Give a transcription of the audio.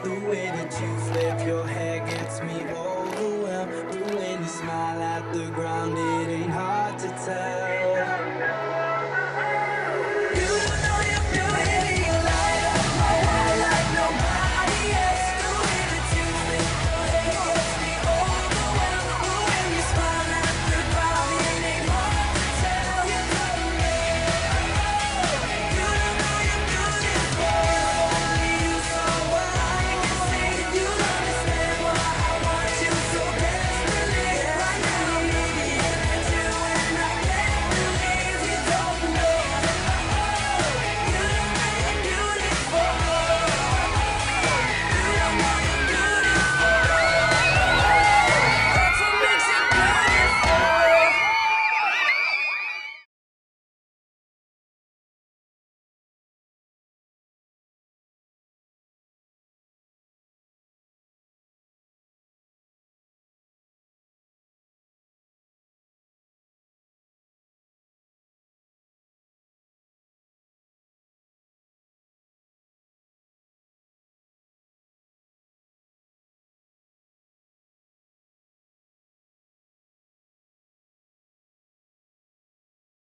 The way that you flip your hair gets me overwhelmed The way you smile at the ground, it ain't hard